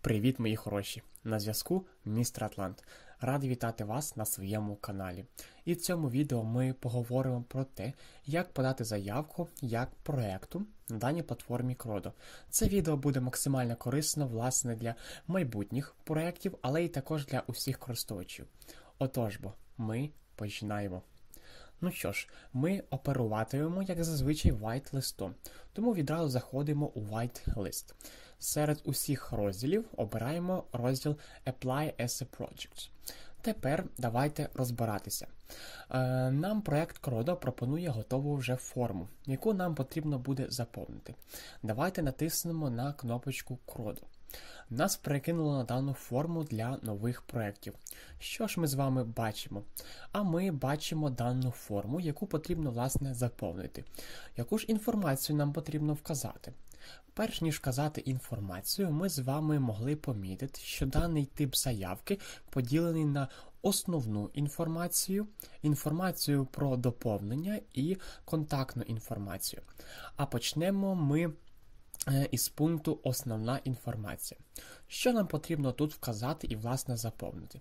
Привіт, мої хороші! На зв'язку містер Атлант. Радий вітати вас на своєму каналі. І в цьому відео ми поговоримо про те, як подати заявку як проекту на даній платформі Кrodо. Це відео буде максимально корисно власне для майбутніх проєктів, але й також для усіх користувачів. Отож бо, ми починаємо. Ну що ж, ми оперуватимемо, як зазвичай, white-листом, тому відразу заходимо у white-лист. Серед усіх розділів обираємо розділ Apply as a Project. Тепер давайте розбиратися. Е, нам проект Кrodо пропонує готову вже форму, яку нам потрібно буде заповнити. Давайте натиснемо на кнопочку Кrodо. Нас перекинуло на дану форму для нових проєктів. Що ж ми з вами бачимо? А ми бачимо дану форму, яку потрібно власне заповнити. Яку ж інформацію нам потрібно вказати? Перш ніж вказати інформацію, ми з вами могли помітити, що даний тип заявки поділений на основну інформацію, інформацію про доповнення і контактну інформацію. А почнемо ми із пункту Основна інформація. Що нам потрібно тут вказати і, власне, заповнити?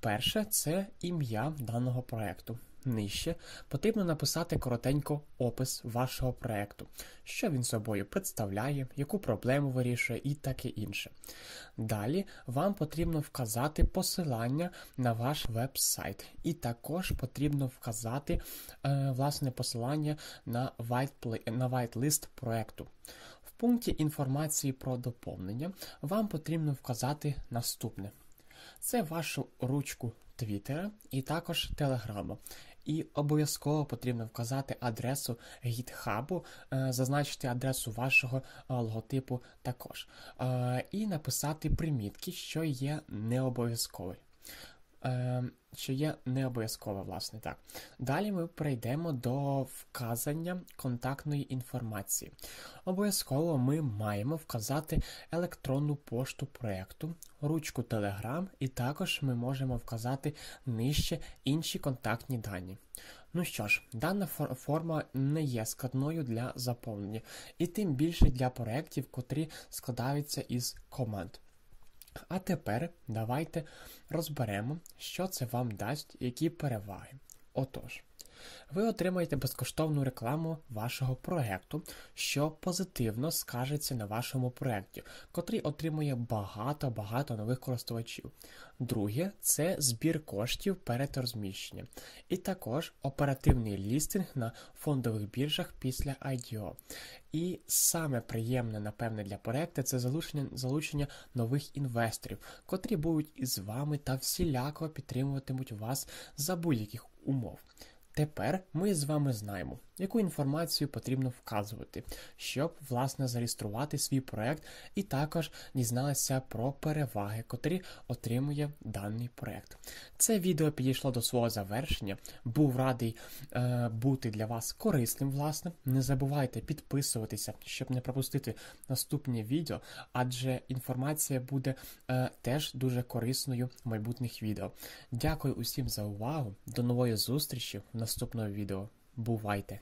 Перше, це ім'я даного проєкту. Нижче потрібно написати коротенько опис вашого проєкту, що він собою представляє, яку проблему вирішує і таке інше. Далі вам потрібно вказати посилання на ваш веб-сайт, і також потрібно вказати е, власне посилання на white, на whitelist проєкту. В пункті інформації про доповнення вам потрібно вказати наступне: це вашу ручку Твіттера і також Телеграму. І обов'язково потрібно вказати адресу гітхабу, зазначити адресу вашого е, логотипу також. Е, і написати примітки, що є не обов'язковою. Е, що є не обов'язково, власне, так. Далі ми перейдемо до вказання контактної інформації. Обов'язково ми маємо вказати електронну пошту проєкту, ручку Telegram, і також ми можемо вказати нижче інші контактні дані. Ну що ж, дана форма не є складною для заповнення, і тим більше для проєктів, котрі складаються із команд. А тепер давайте розберемо, що це вам дасть, які переваги. Отож, ви отримаєте безкоштовну рекламу вашого проєкту, що позитивно скажеться на вашому проєкті, котрий отримує багато-багато нових користувачів. Друге це збір коштів перед розміщенням. І також оперативний лістинг на фондових біржах після IDO. І саме приємне, напевне, для проекту це залучення залучення нових інвесторів, котрі будуть із вами та всіляко підтримуватимуть вас за будь-яких умов. Тепер ми з вами знаємо, яку інформацію потрібно вказувати, щоб власне зареєструвати свій проект і також дізналися про переваги, котрі отримує даний проект. Це відео підійшло до свого завершення. Був радий е, бути для вас корисним, власне. Не забувайте підписуватися, щоб не пропустити наступні відео, адже інформація буде е, теж дуже корисною в майбутніх відео. Дякую усім за увагу. До нової зустрічі в наступному відео. Бувайте!